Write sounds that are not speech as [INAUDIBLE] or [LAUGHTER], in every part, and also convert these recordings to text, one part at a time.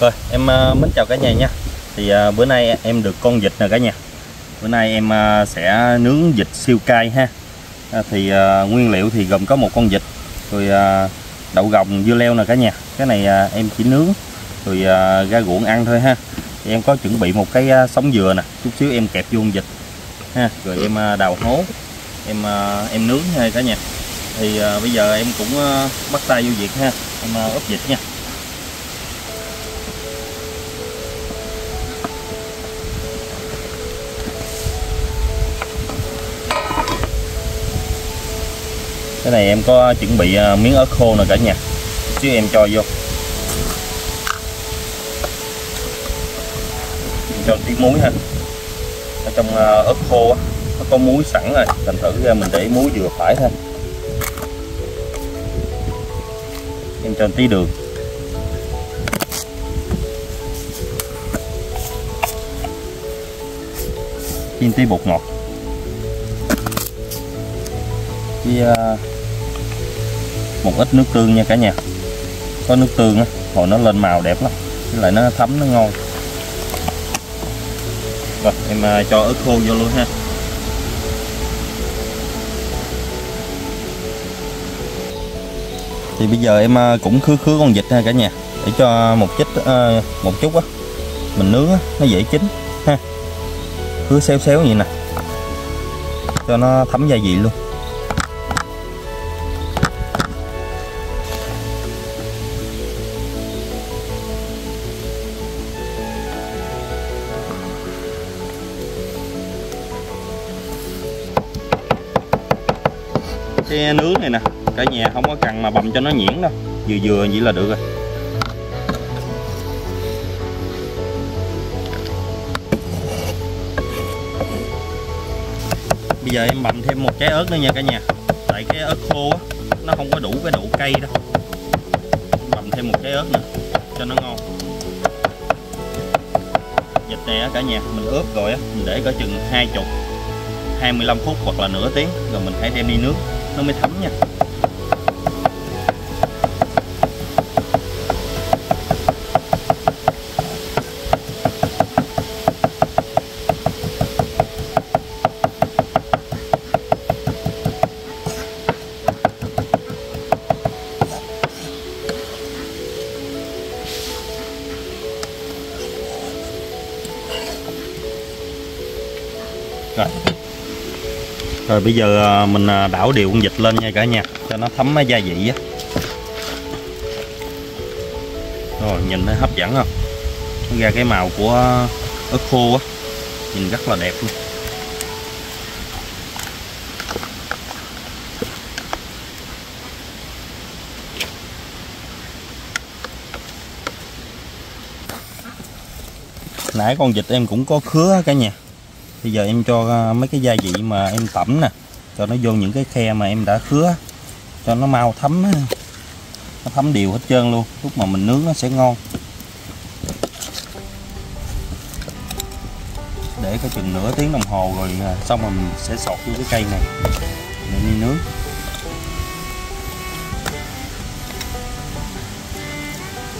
Rồi em uh, mến chào cả nhà nha. Thì uh, bữa nay em được con vịt nè cả nhà. Bữa nay em uh, sẽ nướng vịt siêu cay ha. À, thì uh, nguyên liệu thì gồm có một con vịt Rồi uh, đậu gồng dưa leo nè cả nhà. Cái này uh, em chỉ nướng Rồi uh, ra ruộng ăn thôi ha. Thì em có chuẩn bị một cái uh, sống dừa nè Chút xíu em kẹp vô con vịt ha. Rồi em uh, đào hố Em uh, em nướng ha cả nhà. Thì uh, bây giờ em cũng uh, bắt tay vô việc ha. Em uh, ướp vịt nha. Cái này em có chuẩn bị ờ, miếng ớt khô nè cả nhà. Chứ em cho vô. Em cho tí muối ha. Ở trong ờ, ớt khô á nó có muối sẵn rồi. Thành thử ra mình để muối vừa phải thôi. Em cho tí đường. Chiên tí bột ngọt. Với uh, ờ, một ít nước tương nha cả nhà. Có nước tương á, hồi nó lên màu đẹp lắm, với lại nó thấm, nó ngon. Rồi, em à, cho ớt khô vô luôn ha. Thì bây giờ em à, cũng khứa khứa con vịt ha cả nhà. Để cho một chút à, một chút á. Mình nướng á, nó dễ chín ha. Khứa xéo xéo vậy nè. Cho nó thấm gia vị luôn. Cái nướng này nè. Cả nhà không có cần mà bầm cho nó nhuyễn đâu. Vừa vừa vậy là được rồi. Bây giờ em bầm thêm một trái ớt nữa nha cả nhà. Tại cái ớt khô á, nó không có đủ cái độ cay đâu. Bầm thêm một trái ớt nữa, cho nó ngon. Vịt này á cả nhà, mình ướp rồi á, mình để cỡ chừng hai chục 25 phút hoặc là nửa tiếng rồi mình hãy đem đi nước nó mới thấm nha. Rồi bây giờ à, mình à, đảo đều con vịt lên nha cả nhà, cho nó thấm cái gia vị á. Rồi, nhìn nó hấp dẫn không? Nó ra cái màu của ớt khô á, nhìn rất là đẹp luôn. Nãy con vịt em cũng có khứa cả nhà bây giờ em cho à, mấy cái gia vị mà em tẩm nè, cho nó vô những cái khe mà em đã khứa, cho nó mau thấm nó thấm đều hết trơn luôn, lúc mà mình nướng nó sẽ ngon. Để cái chừng nửa tiếng đồng hồ rồi à, xong rồi mình sẽ sọt vô cái cây này. Để đi nướng.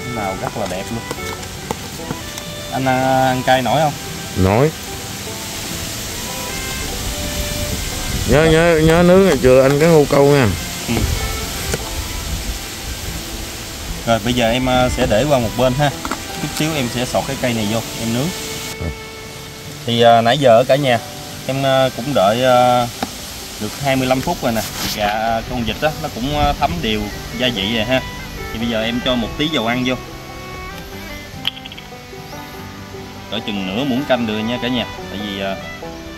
Cái màu rất là đẹp luôn. Anh à, ăn cay nổi không? Nổi. Nhớ nhớ nhớ nướng ngày chưa anh cái ngô câu nha. Ừ. Rồi bây giờ em à, sẽ để qua một bên ha. Chút xíu em sẽ sọt cái cây này vô em nướng. Thì à, nãy giờ ở cả nhà Em à, cũng đợi à, được 25 phút rồi nè. Gà à, con vịt đó nó cũng à, thấm đều gia vị rồi ha. Thì bây giờ em cho một tí dầu ăn vô. Cỡ chừng nửa muỗng canh được nha cả nhà. Tại vì à,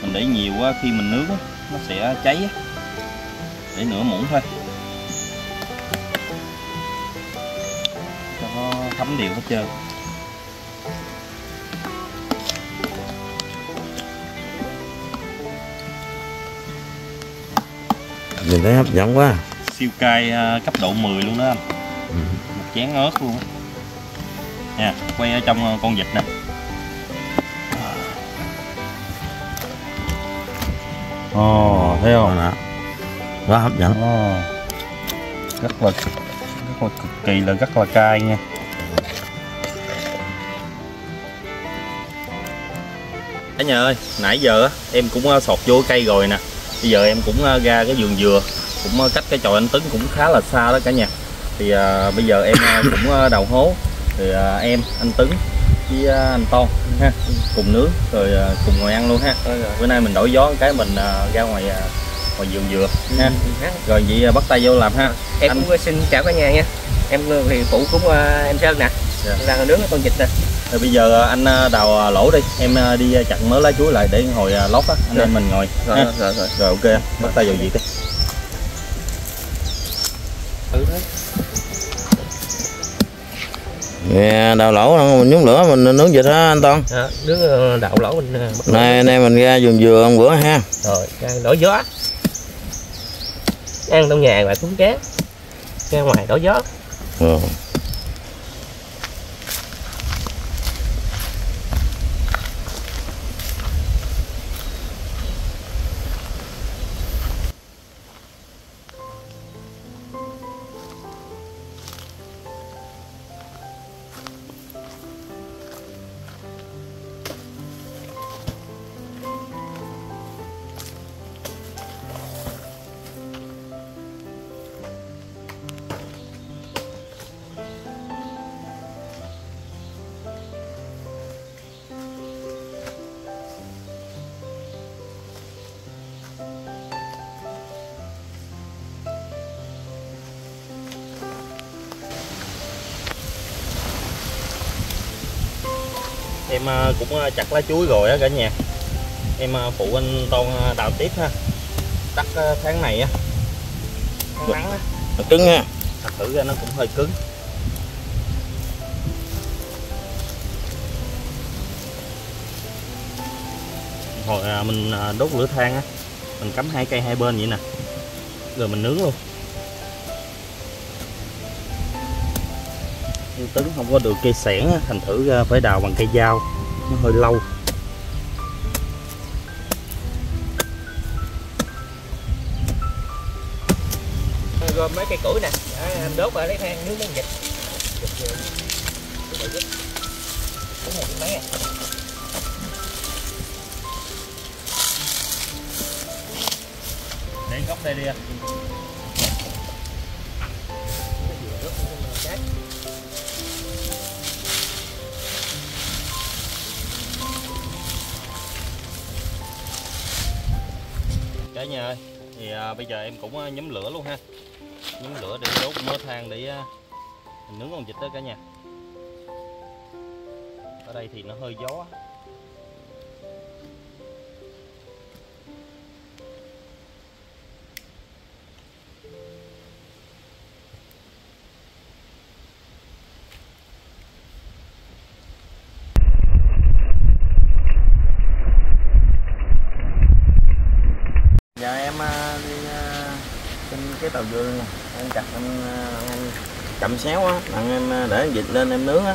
mình để nhiều quá khi mình nướng nó sẽ cháy. Để nửa muỗng thôi. Cho nó thấm đều hết trơn. Nhìn thấy hấp dẫn quá. Siêu cay à, cấp độ 10 luôn đó anh. Ừ. một chén ớt luôn á. Nha quay ở trong con vịt nè ồ thấy không? Đó. quá hấp dẫn. Ồ. Rất là rất là cực kỳ là rất là cay nha. Cả nhà ơi nãy giờ em cũng ờ, sọt vô cây rồi nè. Bây giờ em cũng ờ, ra cái vườn dừa cũng ờ, cách cái chòi anh tấn cũng khá là xa đó cả nhà. Thì à, bây giờ em cũng đào hố. Thì à, em anh tấn với anh ton cùng nướng rồi à, cùng ngồi ăn luôn ha. Bữa nay mình đổi gió cái mình à, ra ngoài à, ngoài vườn dừa ha. Rồi vậy bắt tay vô làm ha. Em Anh- cũng xin chào cả nhà nha. Em thì phụ cũng em sơn nè. Dạ. đang nướng con vịt nè. Rồi bây giờ anh đào lỗ đi. Em đi chặt mớ lá chuối lại để hồi lót á. Anh Rồi. em mình ngồi rồi rồi rồi. Rồi ok bắt tay vào việc đi Nè, đào lẩu mình nhúng lửa mình nướng vịt hả anh Toàn? Đó, nướng ờ, đậu lẩu mình Nay anh em mình ra vườn dừa ăn bữa ha. rồi đổi gió ăn trong nhà ngoài cũng chán ra ngoài đổi gió Ừ. em à, cũng à, chặt lá chuối rồi á cả nhà. Em à, phụ anh ton à, đào tiếp ha. À, tháng này á. Nắng á. Cứng ha. thật thử ra nó cũng hơi cứng. Hồi mình đốt lửa than á. Mình cắm hai cây hai bên vậy nè. Rồi mình nướng luôn tấn không có được cây sẻn thành thử ra phải đào bằng cây dao, nó hơi lâu. Gom mấy cây củi nè. Em đốt vào lấy than nướng miếng dịch Cái này mấy à để góc đây đi anh. Dạ, cả nhà ơi. Thì à, bây giờ em cũng à, nhóm lửa luôn ha. Nhóm lửa để đốt mớ than để à, nướng con vịt đó cả nhà. Ở đây thì nó hơi gió. Cái tàu dừa nè. Em chặt em, ờ, em chậm xéo á, đặng em ờ, để vịt lên em nướng á.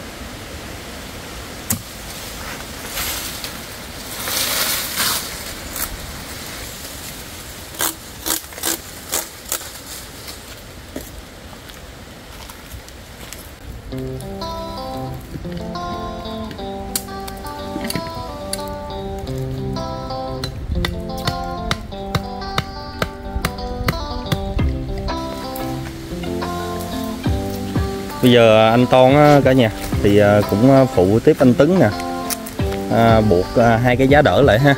Bây giờ à, anh Ton á, cả nhà thì à, cũng à, phụ tiếp anh Tấn nè. À, buộc hai cái giá đỡ lại ha.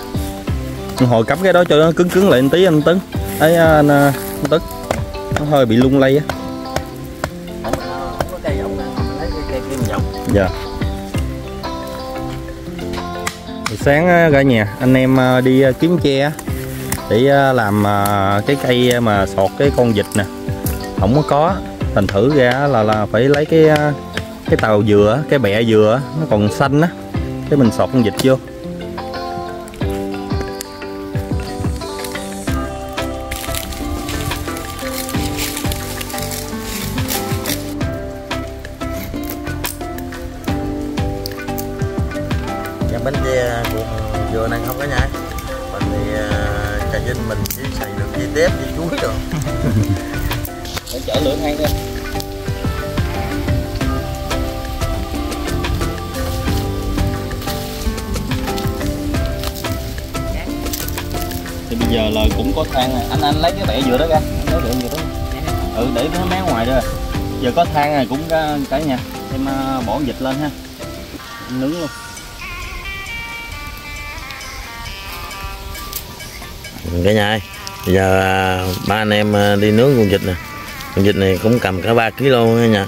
Hồi cắm cái đó cho nó cứng cứng lại anh tí anh Tấn. Ấy anh, anh Tấn nó hơi bị lung lay á. Dạ. Buổi sáng cả nhà anh em đi kiếm tre để làm cái cây mà sọt cái con vịt nè. Không có có thành thử ra là là phải lấy cái cái tàu dừa, cái bẹ dừa nó còn xanh á, cái mình sọt con vịt vô. Thì bây giờ là cũng có than này anh anh lấy cái bẻ giữa đó ra. Lấy bẻ giữa đó ừ để nó mé ngoài rồi giờ có than này cũng cả, cả nhà. Em à, bỏ vịt lên ha. Em nướng luôn. Cả nhà ơi bây giờ à, ba anh em à, đi nướng con vịt nè. Con vịt này cũng cầm cả 3 kg nha nha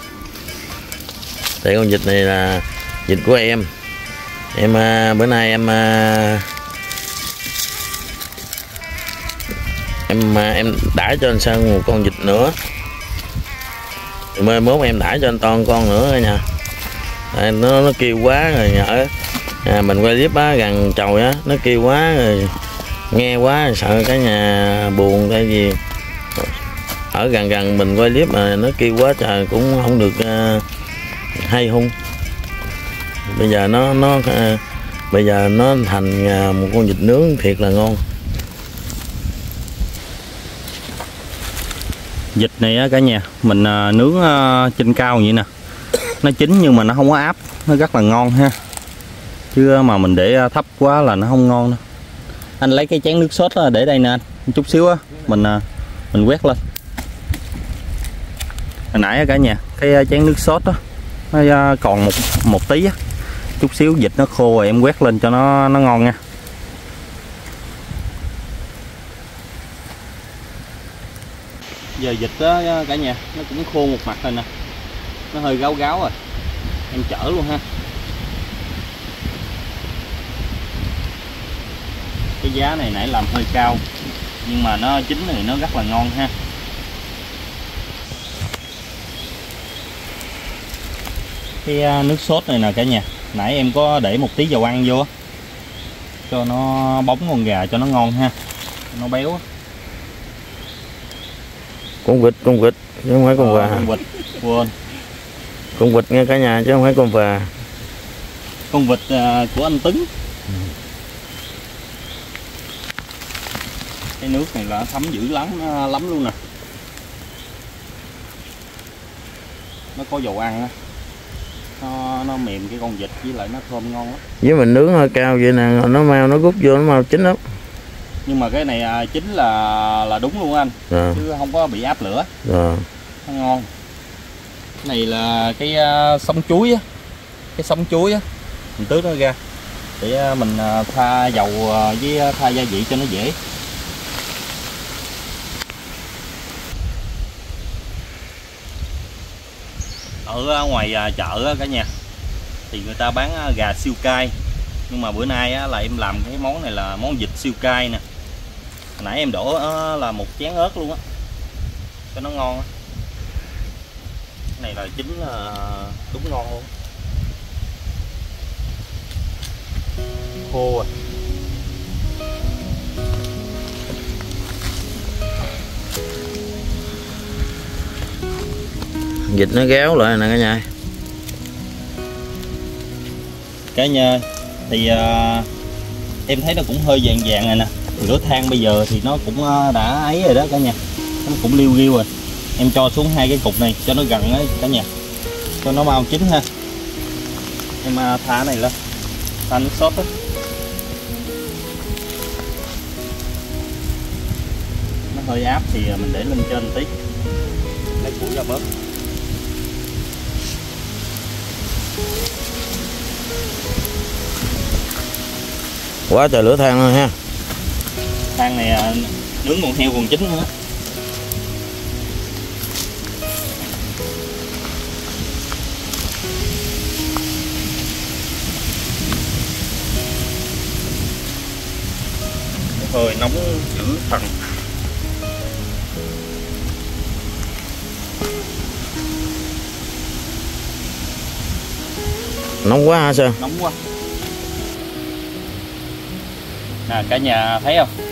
đây con vịt này là vịt của em. Em bữa nay em em à, em đãi cho anh Sơn một con vịt nữa. Rồi mai mốt em đãi cho anh toàn con nữa nha. Đây, nó nó kêu quá rồi nhở à, mình quay clip á gần chồi á nó kêu quá rồi. Nghe quá sợ cả nhà buồn tại vì ở gần gần mình quay clip mà nó kêu quá trời cũng không được uh, hay hung. Bây giờ nó nó uh, bây giờ nó thành uh, một con vịt nướng thiệt là ngon. Vịt này á cả nhà, mình à, nướng à, trên cao vậy nè. Nó chín nhưng mà nó không có áp, nó rất là ngon ha. Chứ mà mình để à, thấp quá là nó không ngon đâu. Anh lấy cái chén nước sốt để đây nè anh chút xíu á, mình mình quét lên. Hồi nãy cả nhà, cái chén nước sốt đó nó còn một một tí á. Chút xíu vịt nó khô rồi em quét lên cho nó nó ngon nha. Giờ dịch đó cả nhà, nó cũng khô một mặt rồi nè. Nó hơi gáo gáo rồi. Em chở luôn ha. Cái giá này nãy làm hơi cao, nhưng mà nó chín thì nó rất là ngon ha. Cái à, nước sốt này nè cả nhà. Nãy em có để một tí dầu ăn vô cho nó bóng con gà cho nó ngon ha. Nó béo á con vịt con vịt chứ không phải con Ờ, gà con vịt quên. Con vịt nghe cả nhà chứ không phải con gà con vịt à, của anh Tấn. Cái nước này là thấm dữ lắm à, lắm luôn nè. Nó có dầu ăn á. Nó, nó mềm cái con vịt với lại nó thơm ngon lắm. Với mình nướng hơi cao vậy nè nó mau nó rút vô nó mau chín lắm nhưng mà cái này à, chính là là đúng luôn anh. Rồi chứ không có bị áp lửa. Nó ngon. Cái này là cái à, sống chuối á. Cái sống chuối á. Mình tước nó ra. Để à, mình à, pha dầu à, với à, pha gia vị cho nó dễ. Ở à, ngoài à, chợ á cả nhà thì người ta bán à, gà siêu cay. Nhưng mà bữa nay là em làm cái món này là món vịt siêu cay nè Hồi nãy em đổ á, là một chén ớt luôn á. Cho nó ngon á. Cái này là chính là đúng ngon luôn. Khô à. Vịt nó géo lại nè cả nhà cả nhà thì à, em thấy nó cũng hơi vàng vàng này nè lửa than bây giờ thì nó cũng ờ, đã ấy rồi đó cả nhà. Nó cũng liêu riêu rồi. Em cho xuống hai cái cục này cho nó gần ấy cả nhà. Cho nó mau chín ha. Em ờ, thả này lên. Thả nước sốt á. Nó hơi áp thì ờ, mình để lên trên tí. Lấy củi ra bớt. Quá trời lửa than luôn ha than này à, nướng con heo còn chín nữa. Hơi nóng dữ thần nóng quá ha sơn nóng quá. Nè cả nhà thấy không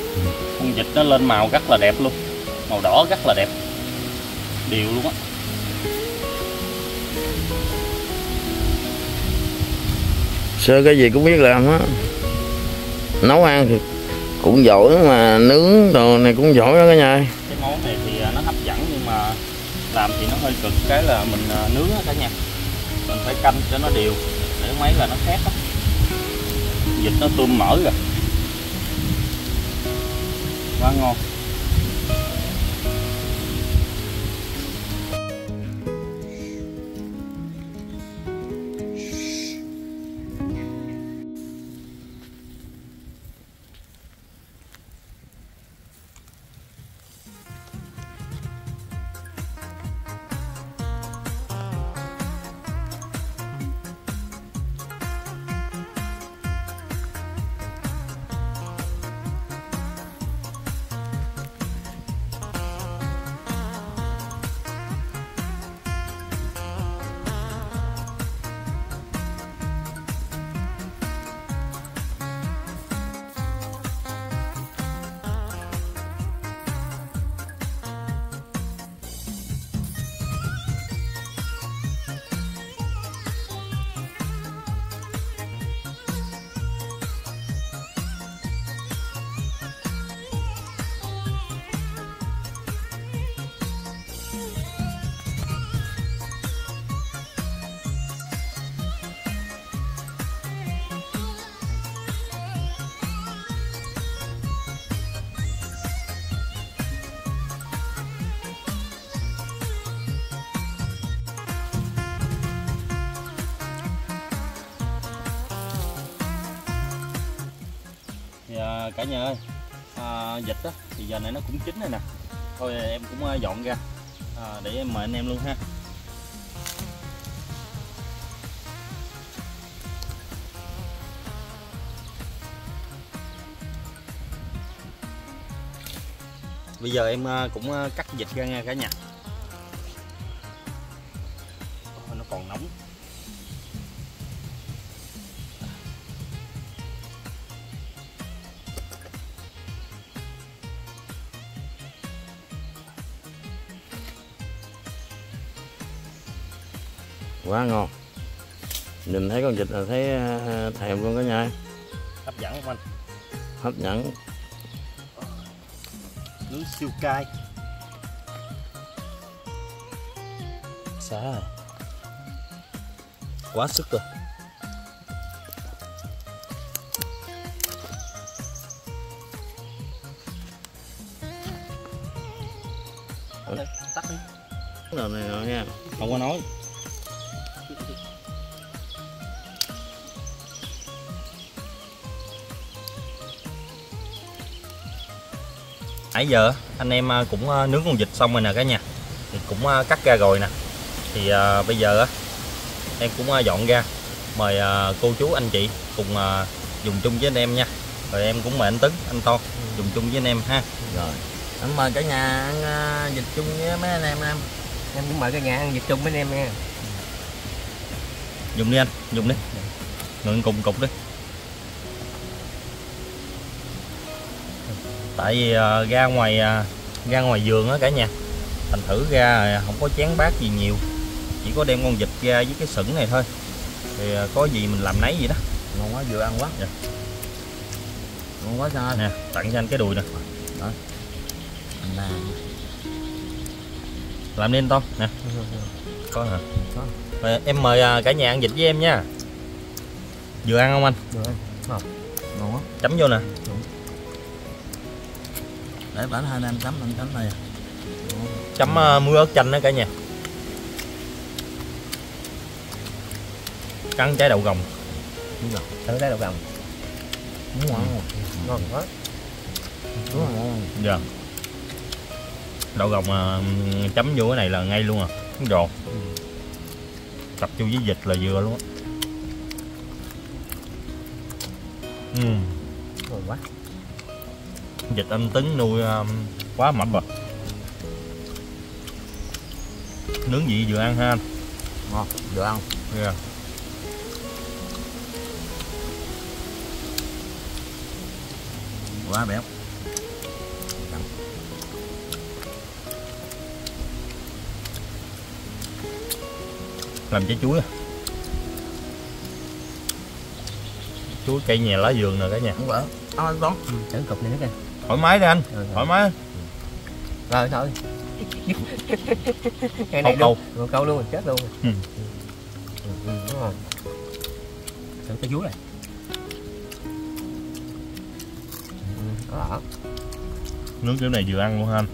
vịt nó lên màu rất là đẹp luôn. Màu đỏ rất là đẹp. Đều luôn á. Sơ cái gì cũng biết làm á. Nấu ăn thì cũng giỏi mà nướng đồ này cũng giỏi đó cả nhà cái món này thì à, nó hấp dẫn nhưng mà làm thì nó hơi cực. Cái là mình à, nướng á cả nhà. Mình phải canh cho nó đều. Để mấy là nó khét á. Vịt nó tươm mỡ rồi quá ngon. À, cả nhà ơi. À, vịt á thì giờ này nó cũng chín rồi nè. Thôi em cũng à, dọn ra. À, để em mời anh em luôn ha. Bây giờ em à, cũng à, cắt vịt ra nha cả nhà. Quá ngon. Nhìn thấy con vịt là thấy à, thèm luôn cả nhà hấp dẫn không anh? Hấp dẫn. Nướng siêu cay. Xa rồi quá sức rồi. Tắt đi. Rồi này rồi nha. Không có nói nãy giờ anh em à, cũng à, nướng con vịt xong rồi nè cả nhà. Thì cũng à, cắt ra rồi nè. Thì à, bây giờ á em cũng dọn ra mời à, cô chú anh chị cùng à, dùng chung với anh em nha. Rồi em cũng mời anh Tấn anh To dùng chung với anh em ha. Rồi em mời cả nhà ăn à, vịt chung với mấy anh em em. Em cũng mời cả nhà ăn vịt chung với anh em nha. Dùng đi anh dùng đi. Ngừng cùng cục đi tại vì à, ra ngoài à, ra ngoài vườn á cả nhà thành thử ra không có chén bát gì nhiều chỉ có đem con vịt ra với cái sửng này thôi. Thì à, có gì mình làm nấy vậy đó. Ngon quá vừa ăn quá. Dạ. ngon quá sao nè tặng cho anh cái đùi nè. Nè. Làm anh Tom nè. Có hả? Có. Rồi, em mời cả nhà ăn vịt với em nha. Vừa ăn không anh? Ngon. Quá chấm vô nè để bản hai anh em chấm anh chấm này. Chấm uh, muối ớt chanh đó cả nhà. Cắn trái đậu gồng. Đúng rồi. Thử cái đậu gồng. Đúng rồi. Ngon quá. Đúng rồi. Dạ. Đậu gồng à, chấm vô cái này là ngay luôn à. Cái giòn tập vô với vịt là vừa luôn á. Ừm, ngon quá vịt anh tấn nuôi à, quá mập rồi. Nướng gì vừa ăn ha anh? Ngon vừa ăn. Dạ. quá béo. Làm trái chuối à. chuối cây nhà lá vườn nè cả nhà. Không phải ăn anh Tuấn thử cục này nữa kìa thoải mái đi anh rồi. thoải mái. Rồi thôi. [LAUGHS] Cái này câu. luôn câu luôn chết luôn. Ừ. Ừ, ừ, đúng rồi. Thử cái vú này. Ừ, ở nướng kiểu này vừa ăn luôn ha anh.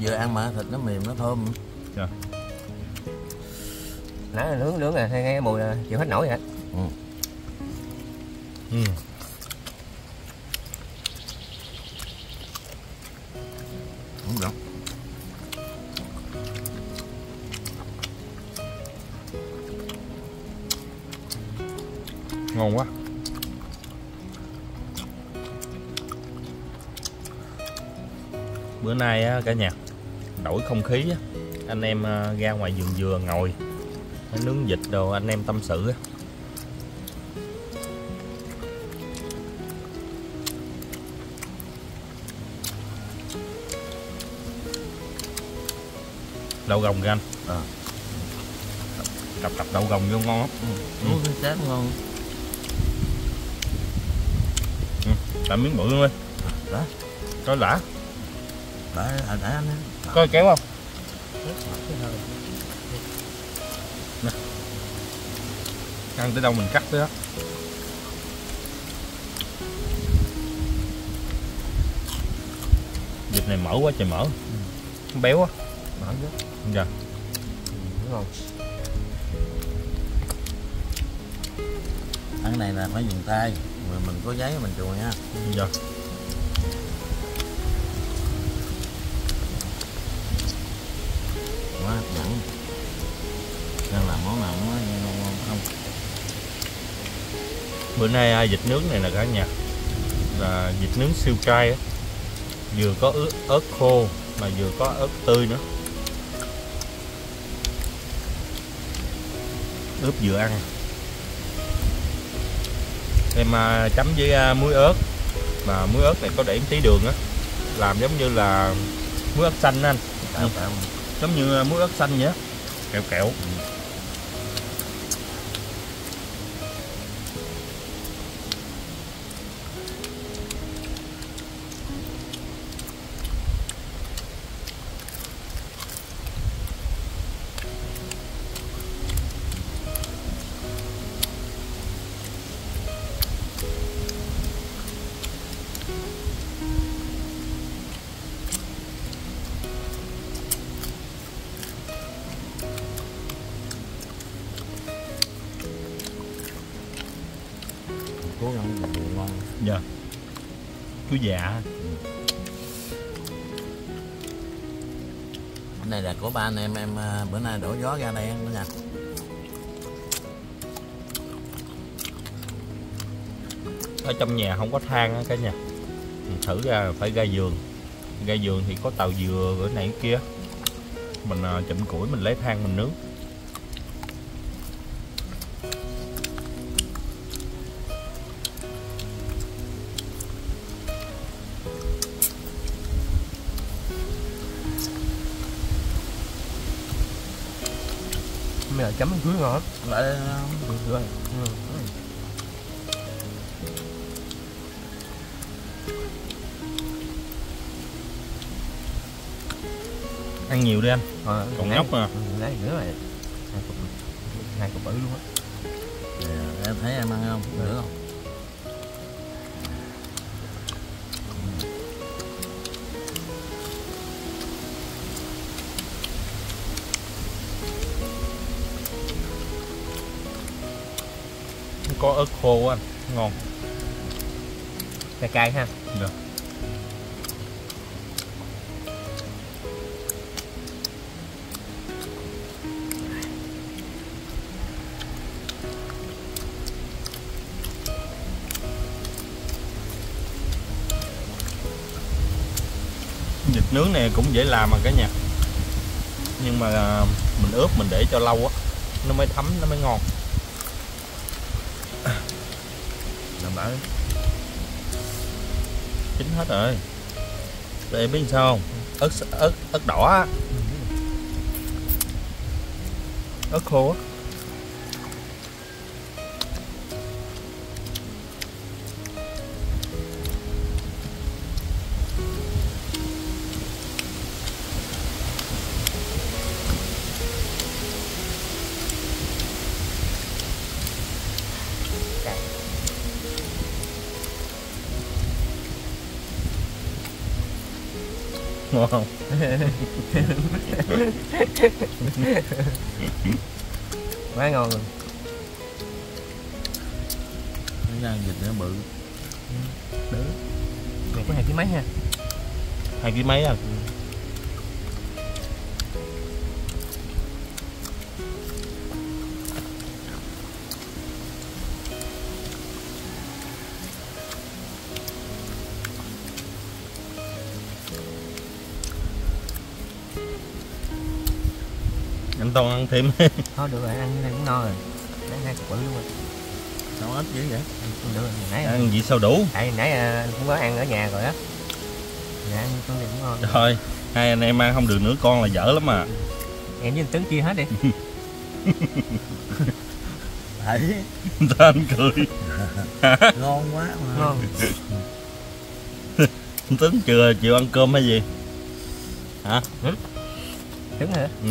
Vừa ăn mà thịt nó mềm nó thơm. Nãy là nướng nướng rồi nghe mùi là chịu hết nổi vậy. Ừ. đúng bữa nay á, cả nhà đổi không khí á. anh em à, ra ngoài vườn dừa ngồi nướng vịt đồ anh em tâm sự á. đậu gồng kìa anh Ờ. cặp cặp đậu gồng vô ngon lắm ừ. cái chát ngon làm miếng bự luôn đi đó coi lã để để anh á. coi kéo không? Ăn tới đâu mình cắt tới đó. Vịt này mỡ quá trời mỡ Nó béo á mở nước dạ. Đúng không? Ăn này là phải dùng tay. Mà mình có giấy mình chùi nha. Dạ quá hấp dẫn đang làm món nào nó ngon ngon không? Bữa nay à, vịt nướng này là cả nhà. Là vịt nướng siêu cay á. Vừa có ớt, ớt khô mà vừa có ớt tươi nữa. Ướp vừa ăn. Em à, chấm với à, muối ớt. Mà muối ớt này có để một tí đường á. Làm giống như là muối ớt xanh á anh. Cạo cạo giống như à, muối ớt xanh vậy kẹo kẹo. Ừ. dạ chú dạ cái này là của ba anh em em à, bữa nay đổ gió ra đây nữa nha. Ở trong nhà không có than á cả nhà. Thử ra phải ra giường. Ra giường thì có tàu dừa bữa này kia. Mình à, chụm củi mình lấy than mình nướng giờ chấm chuối ngon lại Ừ, rồi. Ừ. ăn nhiều đi anh. Ờ, còn lấy- nhóc à? Ừ, lấy nữa rồi hai cục hai cục bự luôn á. Em thấy em ăn không được không có ớt khô anh. Ngon. Cay cay ha. Dạ vịt nướng này cũng dễ làm mà cả nhà. Nhưng mà à, mình ướp mình để cho lâu á nó mới thấm nó mới ngon làm bảo chín hết rồi. Để biết sao không? Ớt ớt ớt đỏ á. Ớt khô á. Ngon không? Quá ngon luôn Cái rang vịt nó bự. Này có hai ký mấy ha? Hai ký mấy à Toàn ăn thêm. [LAUGHS] Thôi được rồi ăn cái này cũng no rồi. Lấy hai cục bự luôn rồi sao ít dữ vậy? Không được rồi nãy ăn gì sao đủ? Tại nãy à, cũng có ăn ở nhà rồi á. Ăn con này cũng ngon. Thôi hai anh em ăn không được nữa con là dở lắm mà em với anh Tấn chia hết đi. [LAUGHS] Thấy anh cười. [LAUGHS] Ngon quá mà. Ngon. Tính chưa chịu ăn cơm hay gì? Tấn hả? Ừ.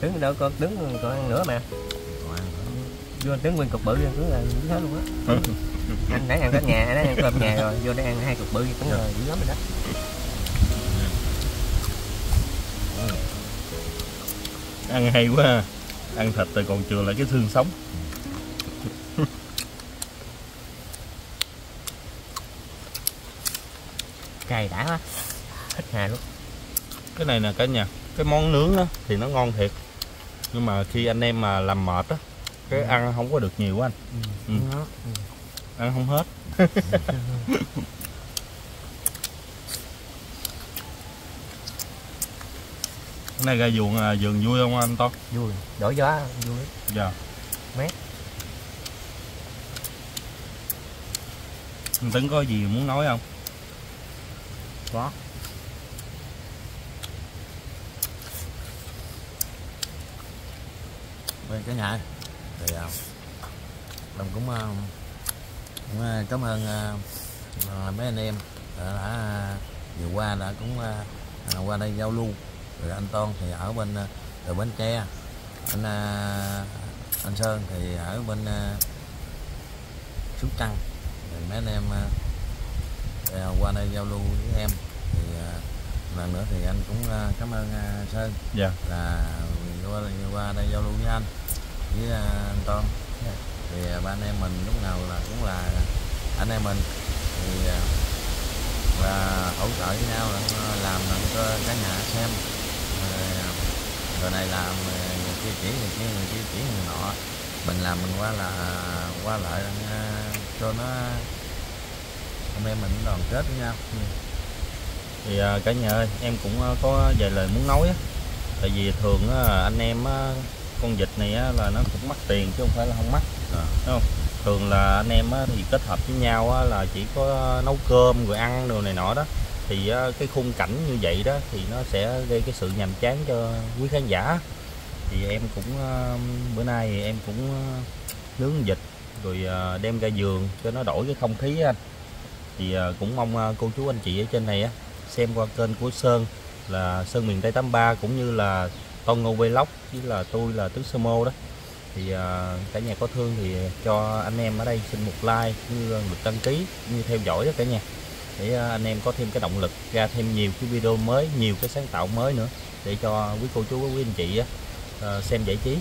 Tấn đâu con Tấn còn ăn nữa mà. Vô anh Tấn nguyên cục bự anh Tấn là dữ hết luôn á. [LAUGHS] Anh nãy ăn có nhà nãy ăn cơm nhà rồi vô đây ăn hai cục bự cũng là dữ lắm rồi đó. Ăn hay quá ha. ăn thịt rồi còn chừa lại cái xương sống. [LAUGHS] Cay đã quá. Hết hà luôn. Cái này nè cả nhà cái món nướng á thì nó ngon thiệt nhưng mà khi anh em mà làm mệt á cái ăn không có được nhiều á anh. Ừ. Nó- ăn không hết. Cái này ra vườn à, vườn vui không anh to vui. Đổi gió vui. Dạ. Mát. anh tính có gì muốn nói không? Có bên cái nhà. Thì à, đồng cũng à, cũng à, cảm ơn mấy anh em đã, vừa qua đã cũng qua đây giao lưu. Rồi anh Toan thì ở bên ở Bến Tre. Anh anh Sơn thì ở bên Sóc Trăng. Rồi mấy anh em qua đây giao lưu với em. Thì lần nữa thì anh cũng cảm ơn Sơn. Dạ. Là qua, qua đây giao lưu với anh với à, anh Toàn thì à, ba anh em mình lúc nào là cũng là anh em mình. Thì à, và hỗ trợ với nhau là làm cho cả nhà xem. Rồi, này làm người kia chỉ người kia người kia chỉ người nọ. Mình làm mình qua là qua lại cho nó anh em mình đoàn kết với nhau. Ừ. Thì cả nhà ơi em cũng có vài lời muốn nói á. Tại vì thường anh em con vịt này á, là nó cũng mắc tiền chứ không phải là không mắc. Ờ. đúng không? Thường là anh em á, thì kết hợp với nhau á, là chỉ có nấu cơm rồi ăn đồ này nọ đó. Thì á, cái khung cảnh như vậy đó thì nó sẽ gây cái sự nhàm chán cho quý khán giả. Thì em cũng à, bữa nay thì em cũng à, nướng vịt rồi à, đem ra giường cho nó đổi cái không khí anh. Thì à, cũng mong à, cô chú anh chị ở trên này á xem qua kênh của Sơn là Sơn miền Tây 83 cũng như là Tôn Ngô Vlog với là tôi là Tứ Sơ Mô đó. Thì à, cả nhà có thương thì cho anh em ở đây xin một like cũng như được đăng ký cũng như theo dõi đó cả nhà. Để à, anh em có thêm cái động lực ra thêm nhiều cái video mới nhiều cái sáng tạo mới nữa để cho quý cô chú quý anh chị à, xem giải trí.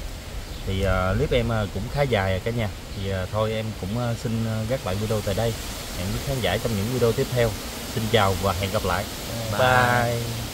Thì à, clip em à, cũng khá dài à cả nhà. Thì à, thôi em cũng à, xin à, gác lại video tại đây. Hẹn với khán giả trong những video tiếp theo. Xin chào và hẹn gặp lại. Bye.